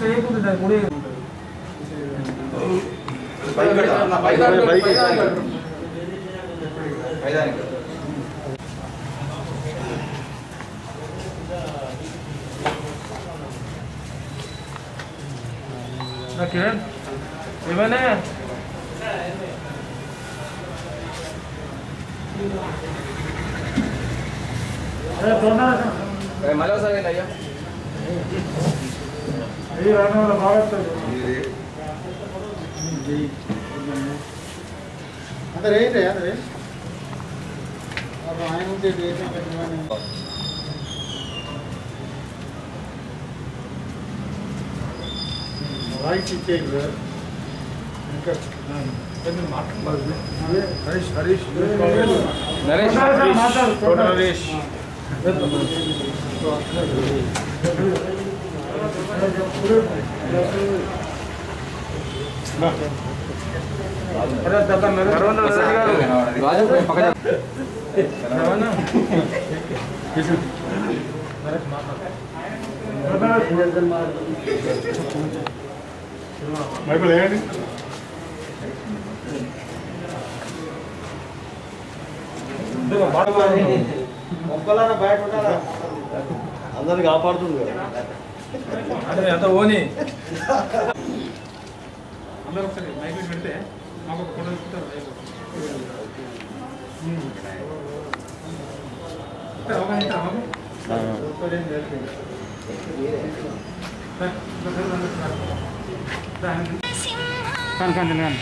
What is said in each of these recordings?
చేయకుండా కూడా కిరణ్ ఏమైనా మళ్ళీ ఒకసారి అయ్యా यही रहने वाला भारत है जी अंदर यही रहे अंदर अब आए मुझे देखने करने राइट चेक हरीश हरीश नरेश नरेश మైపుల్ వేయండి మొక్కలను బయట ఉంటారా అందరిని కాపాడుతుంది కదా అంటే ఎంత ఓని అందరూ ఒకసారి మైక్ పెడితే మాకు ఒక ఫోటో తీసుకుంటారు అవగాహన ఇస్తారా మాకు? కానీ కానీ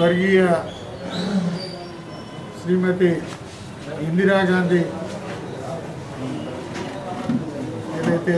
స్వర్గీయ శ్రీమతి ఇందిరాగాంధీ ఏదైతే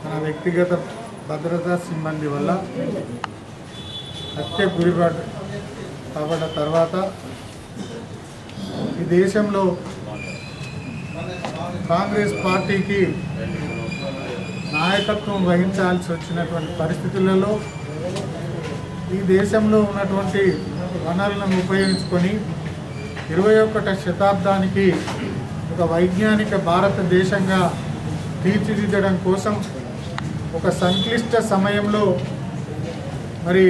తన వ్యక్తిగత భద్రతా సిబ్బంది వల్ల హత్య గురిపడ కాబడ్డ తర్వాత ఈ దేశంలో కాంగ్రెస్ పార్టీకి నాయకత్వం వహించాల్సి వచ్చినటువంటి పరిస్థితులలో ఈ దేశంలో ఉన్నటువంటి వనరులను ఉపయోగించుకొని ఇరవై ఒకట శతాబ్దానికి ఒక వైజ్ఞానిక భారతదేశంగా తీర్చిదిద్దడం కోసం ఒక సంక్లిష్ట సమయంలో మరి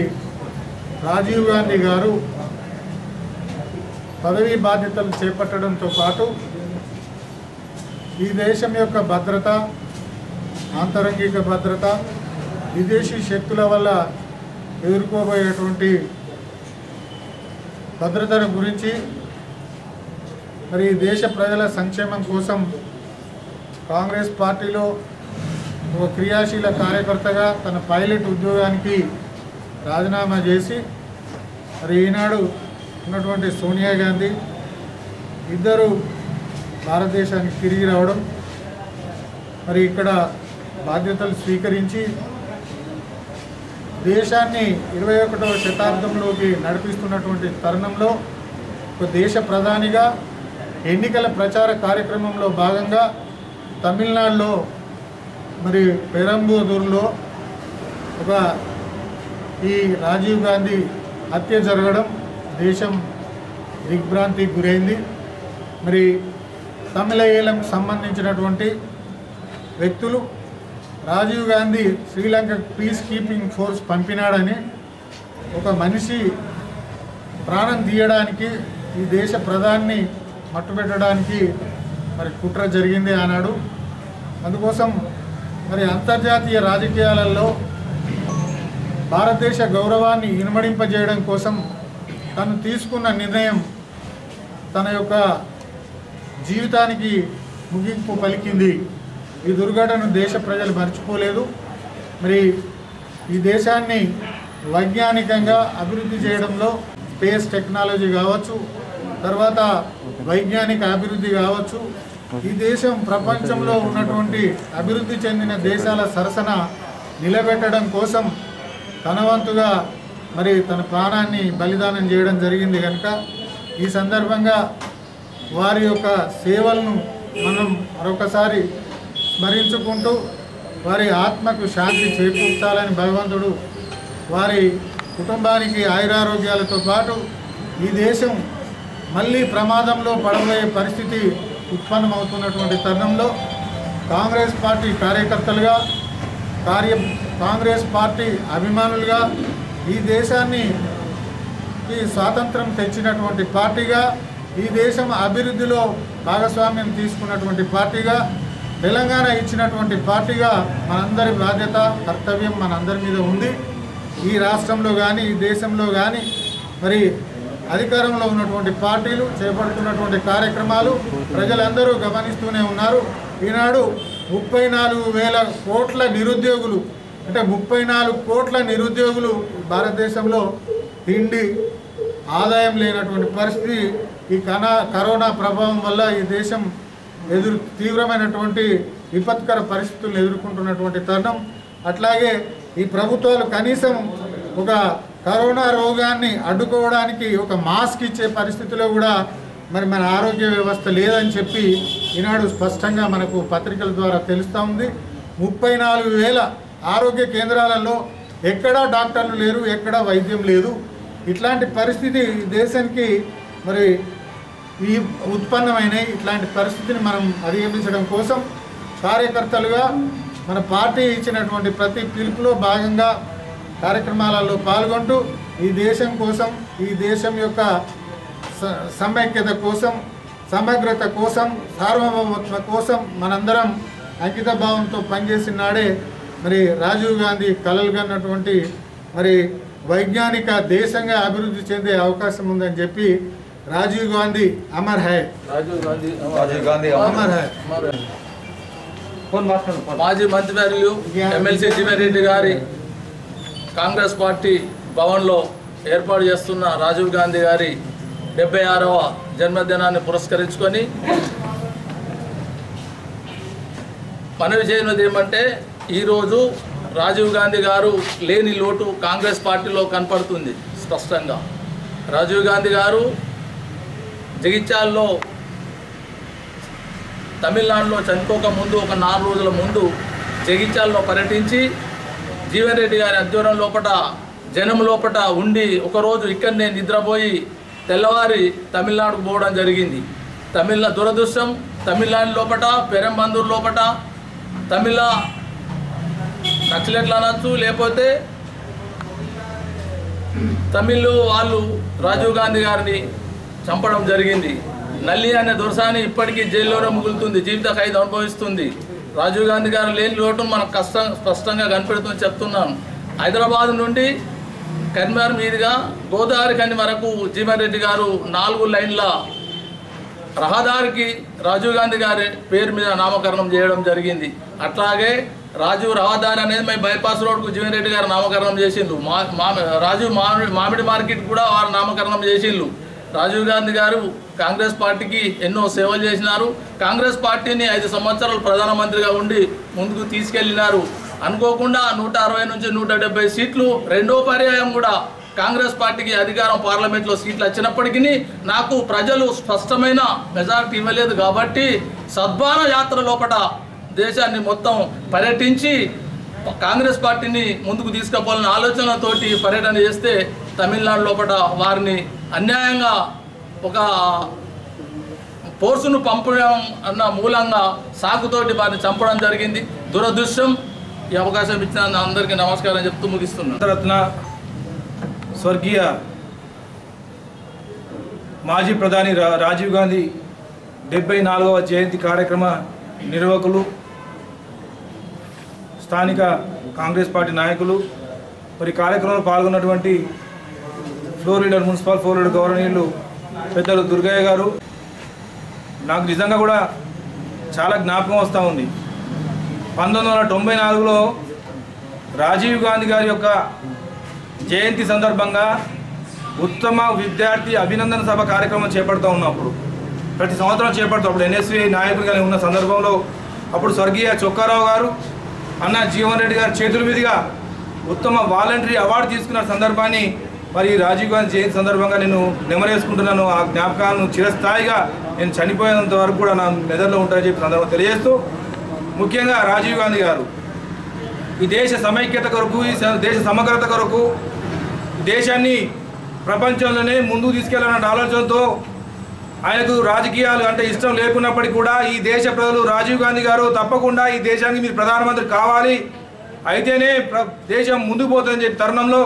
రాజీవ్ గాంధీ గారు పదవీ బాధ్యతలు చేపట్టడంతో పాటు ఈ దేశం యొక్క భద్రత ఆంతరంగిక భద్రత విదేశీ శక్తుల వల్ల ఎదుర్కోబోయేటువంటి భద్రతను గురించి మరి దేశ ప్రజల సంక్షేమం కోసం కాంగ్రెస్ పార్టీలో ఒక క్రియాశీల కార్యకర్తగా తన పైలట్ ఉద్యోగానికి రాజీనామా చేసి మరి ఈనాడు ఉన్నటువంటి సోనియా గాంధీ ఇద్దరు భారతదేశానికి తిరిగి రావడం మరి ఇక్కడ బాధ్యతలు స్వీకరించి దేశాన్ని ఇరవై ఒకటవ శతాబ్దంలోకి నడిపిస్తున్నటువంటి తరుణంలో ఒక దేశ ప్రధానిగా ఎన్నికల ప్రచార కార్యక్రమంలో భాగంగా తమిళనాడులో మరి పెరంబూదూరులో ఒక ఈ రాజీవ్ గాంధీ హత్య జరగడం దేశం దిగ్భ్రాంతికి గురైంది. మరి తమిళ సంబంధించినటువంటి వ్యక్తులు Rajiv Gandhi Sri Lanka piece keeping force పంపినాడని ఒక మనిషి ప్రాణం తీయడానికి ఈ దేశ ప్రధాన్ని మట్టుపెట్టడానికి మరి కుట్ర జరిగింది అన్నాడు. అందుకోసం మరి అంతర్జాతీయ రాజకీయాలలో భారతదేశ గౌరవాన్ని ఇనుమడింపజేయడం కోసం తను తీసుకున్న నిర్ణయం తన యొక్క జీవితానికి ముగింపు పలికింది. ఈ దుర్ఘటన దేశ ప్రజలు మర్చిపోలేదు. మరి ఈ దేశాన్ని వైజ్ఞానికంగా అభివృద్ధి చేయడంలో స్పేస్ టెక్నాలజీ కావచ్చు తర్వాత వైజ్ఞానిక అభివృద్ధి కావచ్చు ఈ దేశం ప్రపంచంలో ఉన్నటువంటి అభివృద్ధి చెందిన దేశాల సరసన నిలబెట్టడం కోసం తన వంతుగా మరి తన ప్రాణాన్ని బలిదానం చేయడం జరిగింది కనుక ఈ సందర్భంగా వారి యొక్క సేవలను మనం మరొకసారి స్మరించుకుంటూ వారి ఆత్మకు శాంతి చేకూర్చాలని భగవంతుడు వారి కుటుంబానికి ఆయురారోగ్యాలతో పాటు ఈ దేశం మళ్ళీ ప్రమాదంలో పడబోయే పరిస్థితి ఉత్పన్నమవుతున్నటువంటి తరుణంలో కాంగ్రెస్ పార్టీ కార్యకర్తలుగా కార్య కాంగ్రెస్ పార్టీ అభిమానులుగా ఈ దేశాన్ని ఈ స్వాతంత్రం తెచ్చినటువంటి పార్టీగా ఈ దేశం అభివృద్ధిలో భాగస్వామ్యం తీసుకున్నటువంటి పార్టీగా తెలంగాణ ఇచ్చినటువంటి పార్టీగా మనందరి బాధ్యత కర్తవ్యం మనందరి మీద ఉంది. ఈ రాష్ట్రంలో కానీ ఈ దేశంలో కానీ మరి అధికారంలో ఉన్నటువంటి పార్టీలు చేపడుతున్నటువంటి కార్యక్రమాలు ప్రజలందరూ గమనిస్తూనే ఉన్నారు. ఈనాడు ముప్పై నాలుగు వేల కోట్ల నిరుద్యోగులు అంటే ముప్పై నాలుగు కోట్ల నిరుద్యోగులు భారతదేశంలో తిండి ఆదాయం లేనటువంటి పరిస్థితి ఈ కరోనా ప్రభావం వల్ల ఈ దేశం ఎదురు తీవ్రమైనటువంటి విపత్కర పరిస్థితులను ఎదుర్కొంటున్నటువంటి తరుణం. అట్లాగే ఈ ప్రభుత్వాలు కనీసం ఒక కరోనా రోగాన్ని అడ్డుకోవడానికి ఒక మాస్క్ ఇచ్చే పరిస్థితిలో కూడా మరి మన ఆరోగ్య వ్యవస్థ లేదని చెప్పి ఈనాడు స్పష్టంగా మనకు పత్రికల ద్వారా తెలుస్తూ ఉంది. ముప్పై నాలుగు వేల ఆరోగ్య కేంద్రాలలో ఎక్కడా డాక్టర్లు లేరు ఎక్కడా వైద్యం లేదు. ఇట్లాంటి పరిస్థితి దేశానికి మరి ఈ ఉత్పన్నమైన ఇట్లాంటి పరిస్థితిని మనం అధిగమించడం కోసం కార్యకర్తలుగా మన పార్టీ ఇచ్చినటువంటి ప్రతి పిలుపులో భాగంగా కార్యక్రమాలలో పాల్గొంటూ ఈ దేశం కోసం ఈ దేశం యొక్క స- సమైక్యత కోసం సమగ్రత కోసం సార్వభౌమత్వ కోసం మనందరం అంకిత భావంతో పనిచేసిన నాడే మరి రాజీవ్ గాంధీ కలలుగన్నటువంటి మరి వైజ్ఞానిక దేశంగా అభివృద్ధి చెందే అవకాశం ఉందని చెప్పి రాజీవ్ గాంధీ అమర్ హై. రాజీవ్ గాంధీ రాజీవ్ గాంధీ అమర్ హై. మాట్లాడు ఫోన్. మాజీ మంత్రివర్యులు ఎమ్మెల్సీ జీవారెడ్డి గారి కాంగ్రెస్ పార్టీ భవన్లో ఏర్పాటు చేస్తున్న రాజీవ్ గాంధీ గారి డెబ్బై ఆరవ జన్మదినాన్ని పురస్కరించుకొని మనవి చేయనది ఏమంటే ఈరోజు రాజీవ్ గాంధీ గారు లేని లోటు కాంగ్రెస్ పార్టీలో కనపడుతుంది స్పష్టంగా. రాజీవ్ గాంధీ గారు జగిత్యాల్లో తమిళనాడులో చనిపోక ముందు ఒక నాలుగు రోజుల ముందు జగిత్యాల్లో పర్యటించి జీవన్ రెడ్డి గారి అధ్వర్యం లోపట జనం లోపట ఉండి ఒకరోజు ఇక్కడనే నిద్రపోయి తెల్లవారి తమిళనాడుకు పోవడం జరిగింది. తమిళ దురదృష్టం తమిళనాడు లోపట పెరంబందూరు లోపట తమిళ నక్సలెట్లు అనొచ్చు లేకపోతే తమిళ్ వాళ్ళు రాజీవ్ గాంధీ గారిని చంపడం జరిగింది. నల్లి అనే దొరసాని ఇప్పటికీ జైల్లోనే ముగులుతుంది. జీవిత ఖైదు అనుభవిస్తుంది. రాజీవ్ గాంధీ గారు లేని లోటు మనకు కష్టం స్పష్టంగా కనిపెడుతుంది చెప్తున్నాను. హైదరాబాద్ నుండి కన్మార్ మీదుగా గోదావరి కని వరకు జీవన్ రెడ్డి గారు నాలుగు లైన్ల రహదారికి రాజీవ్ గాంధీ గారి పేరు మీద నామకరణం చేయడం జరిగింది. అట్లాగే రాజీవ్ రహదారి అనేది మేము బైపాస్ రోడ్కు జీవన్ రెడ్డి గారు నామకరణం చేసిండ్రు. మా రాజీవ్ మామిడి మామిడి మార్కెట్ కూడా వారు నామకరణం చేసిండ్రు. రాజీవ్ గాంధీ గారు కాంగ్రెస్ పార్టీకి ఎన్నో సేవలు చేసినారు. కాంగ్రెస్ పార్టీని ఐదు సంవత్సరాలు ప్రధానమంత్రిగా ఉండి ముందుకు తీసుకెళ్ళినారు. అనుకోకుండా నూట అరవై నుంచి నూట డెబ్బై సీట్లు రెండో పర్యాయం కూడా కాంగ్రెస్ పార్టీకి అధికారం పార్లమెంట్లో సీట్లు వచ్చినప్పటికీ నాకు ప్రజలు స్పష్టమైన మెజార్టీ ఇవ్వలేదు కాబట్టి సద్భాన యాత్ర లోపట దేశాన్ని మొత్తం పర్యటించి కాంగ్రెస్ పార్టీని ముందుకు తీసుకుపోవాలనే ఆలోచనతోటి పర్యటన చేస్తే తమిళనాడు లోపల వారిని అన్యాయంగా ఒక ఫోర్సును పంపడం అన్న మూలంగా సాకుతోటి వారిని చంపడం జరిగింది. దురదృష్టం ఈ అవకాశం ఇచ్చిన అందరికీ నమస్కారం చెప్తూ ముగిస్తున్నాను. రత్న స్వర్గీయ మాజీ ప్రధాని రా రాజీవ్ గాంధీ డెబ్బై నాలుగవ జయంతి కార్యక్రమ నిర్వాహకులు స్థానిక కాంగ్రెస్ పార్టీ నాయకులు మరి కార్యక్రమంలో పాల్గొన్నటువంటి floor leader municipal floor leader గవర్నర్లు పెద్దలు దుర్గయ్య గారు. నాకు నిజంగా కూడా చాలా జ్ఞాపకం వస్తూ ఉంది. పంతొమ్మిది వందల తొంభై నాలుగులో రాజీవ్ గాంధీ గారి యొక్క జయంతి సందర్భంగా ఉత్తమ విద్యార్థి అభినందన సభ కార్యక్రమం చేపడుతూ ఉన్నప్పుడు ప్రతి సంవత్సరం చేపడుతూ. అప్పుడు ఎన్ఎస్వి నాయకుడిగా ఉన్న సందర్భంలో అప్పుడు స్వర్గీయ చొక్కారావు గారు అన్న జీవన్ రెడ్డి గారి చేతుల మీదుగా ఉత్తమ వాలంటరీ అవార్డు తీసుకున్న సందర్భాన్ని మరి రాజీవ్ గాంధీ జయంతి సందర్భంగా నేను నెమరేసుకుంటున్నాను. ఆ జ్ఞాపకాలను చిరస్థాయిగా నేను చనిపోయినంత వరకు కూడా నా మెదడులో ఉంటాయని చెప్పి సందర్భంగా తెలియజేస్తూ ముఖ్యంగా రాజీవ్ గాంధీ గారు ఈ దేశ సమైక్యత కొరకు ఈ దేశ సమగ్రత కొరకు దేశాన్ని ప్రపంచంలోనే ముందుకు తీసుకెళ్ళాలన్న ఆలోచనతో ఆయనకు రాజకీయాలు అంటే ఇష్టం లేకున్నప్పటికీ కూడా ఈ దేశ ప్రజలు రాజీవ్ గాంధీ గారు తప్పకుండా ఈ దేశానికి మీరు ప్రధానమంత్రి కావాలి. అయితేనే ప్ర దేశం ముందుకు పోతుందని చెప్పి తరుణంలో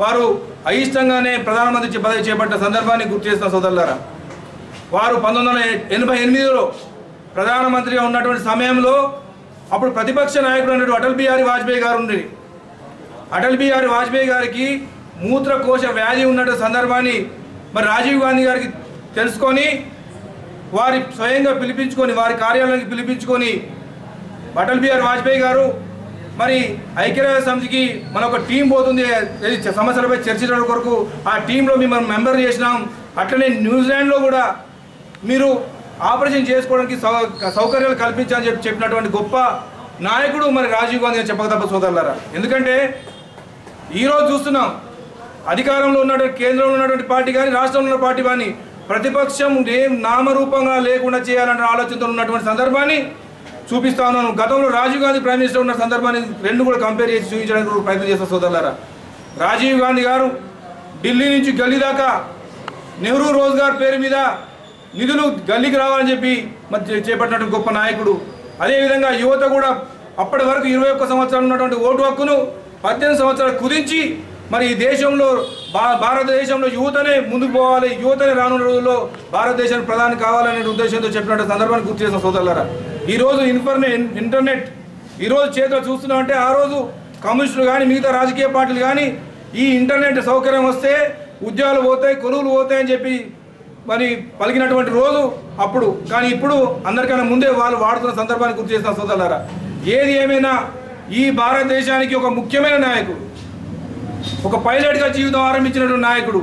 వారు అయిష్టంగానే ప్రధానమంత్రి పదవి చేపట్టిన సందర్భాన్ని గుర్తు చేసిన సోదరులారా. వారు పంతొమ్మిది వందల ఎనభై ఎనిమిదిలో ప్రధానమంత్రిగా ఉన్నటువంటి సమయంలో అప్పుడు ప్రతిపక్ష నాయకుడు అన్నట్టు అటల్ బిహారీ వాజ్పేయి గారు ఉండేది అటల్ బిహారీ వాజ్పేయి గారికి మూత్రకోశ వ్యాధి ఉన్నట్టు సందర్భాన్ని మరి రాజీవ్ గాంధీ గారికి తెలుసుకొని వారి స్వయంగా పిలిపించుకొని వారి కార్యాలయానికి పిలిపించుకొని అటల్ బిహారీ వాజ్పేయి గారు మరి ఐక్యరాజ్య సమితికి మన ఒక టీం పోతుంది. సమస్యలపై చర్చించడం కొరకు ఆ టీంలో మిమ్మల్ని మెంబర్ చేసినాం. అట్లనే న్యూజిలాండ్లో కూడా మీరు ఆపరేషన్ చేసుకోవడానికి సౌకర్యాలు కల్పించాలని చెప్పి చెప్పినటువంటి గొప్ప నాయకుడు మరి రాజీవ్ గాంధీ అని చెప్పక తప్ప సోదరులారా. ఎందుకంటే ఈరోజు చూస్తున్నాం అధికారంలో ఉన్నటువంటి కేంద్రంలో ఉన్నటువంటి పార్టీ కానీ రాష్ట్రంలో ఉన్న పార్టీ కానీ ప్రతిపక్షం ఏం నామరూపంగా లేకుండా చేయాలన్న ఆలోచనతో ఉన్నటువంటి సందర్భాన్ని చూపిస్తా ఉన్నాను గతంలో రాజీవ్ గాంధీ ప్రైమ్ మినిస్టర్ ఉన్న సందర్భాన్ని రెండు కూడా కంపేర్ చేసి చూపించడానికి ప్రయత్నం చేస్తాను సోదరులారా. రాజీవ్ గాంధీ గారు ఢిల్లీ నుంచి గల్లీ దాకా నెహ్రూ రోజ్గార్ పేరు మీద నిధులు గల్లీకి రావాలని చెప్పి మరి చేపట్టినటువంటి గొప్ప నాయకుడు. అదేవిధంగా యువత కూడా అప్పటి వరకు ఇరవై ఒక్క సంవత్సరాలు ఉన్నటువంటి ఓటు హక్కును పద్దెనిమిది సంవత్సరాలు కుదించి మరి ఈ దేశంలో భా భారతదేశంలో యువతనే ముందుకు పోవాలి యువతనే రానున్న రోజుల్లో భారతదేశానికి ప్రధాని కావాలనే ఉద్దేశంతో చెప్పినట్టు సందర్భాన్ని గుర్తు చేసిన సోదరులారా. ఈరోజు ఇన్ఫర్నే ఇంటర్నెట్. ఈరోజు చేతిలో చూస్తున్నామంటే ఆ రోజు కమ్యూనిస్టులు కానీ మిగతా రాజకీయ పార్టీలు కానీ ఈ ఇంటర్నెట్ సౌకర్యం వస్తే ఉద్యోగాలు పోతాయి కొనుగోలు పోతాయని చెప్పి మరి పలికినటువంటి రోజు అప్పుడు. కానీ ఇప్పుడు అందరికన్నా ముందే వాళ్ళు వాడుతున్న సందర్భాన్ని గుర్తు చేసిన సోదరులారా. ఏది ఏమైనా ఈ భారతదేశానికి ఒక ముఖ్యమైన నాయకుడు ఒక పైలట్గా జీవితం ఆరంభించినటువంటి నాయకుడు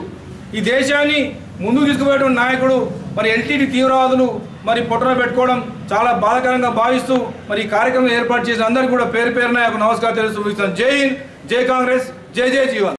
ఈ దేశాన్ని ముందుకు తీసుకుపోయేటువంటి నాయకుడు మరి ఎల్టీడీ తీవ్రవాదులు మరి పొట్టన పెట్టుకోవడం చాలా బాధాకరంగా భావిస్తూ మరి ఈ కార్యక్రమం ఏర్పాటు చేసిన అందరికీ కూడా పేరు పేరున ఒక నమస్కారం తెలుసు జై హింద్ జై కాంగ్రెస్ జై జై జీవన్.